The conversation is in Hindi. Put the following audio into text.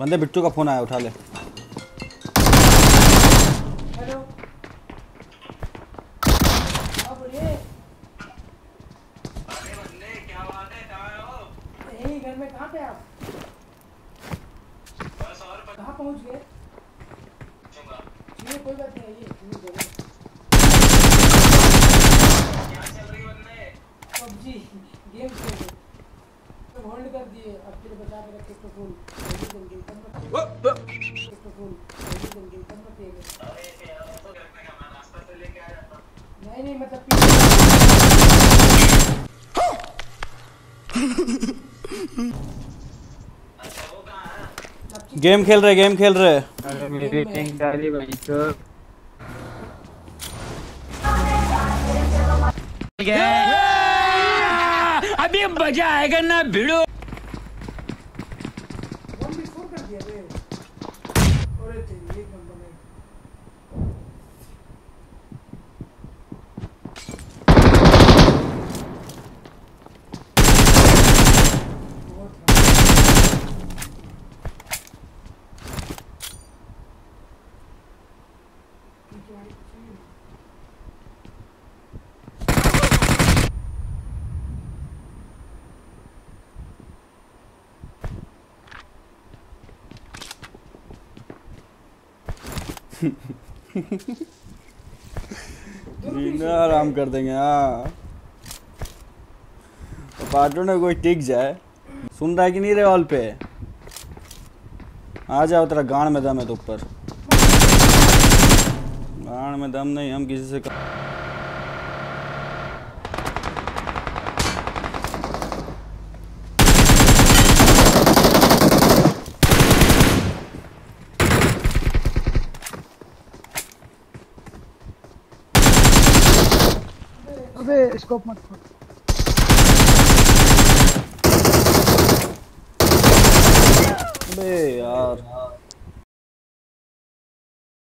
बंदे बिट्टू का फ़ोन आया उठा ले हाँ पबजी गेम खेल तो होल्ड कर दिए अब फिर बचा के रखे तो फूल। जल्दी जल्दी तब मत तो फूल। जल्दी जल्दी तब मत पिएगा नहीं नहीं मतलब गेम खेल रहे गेम खेल रहे मेरी डाली भाई तो अभी मज़ा आएगा ना भिड़ो। वन बी फोर कर दिया रे अरे तेरी एक नंबर में बहुत ठीक है सुनिए जीना आराम कर देंगे हाँ। तो पार्टो ने कोई टिक जाए, सुन रहा है कि नहीं रे हॉल पे? आ जाओ, तेरा गांड में दम है तो ऊपर। गांड में दम नहीं, हम किसी से क- अबे स्कोप मत खोल। अबे यार।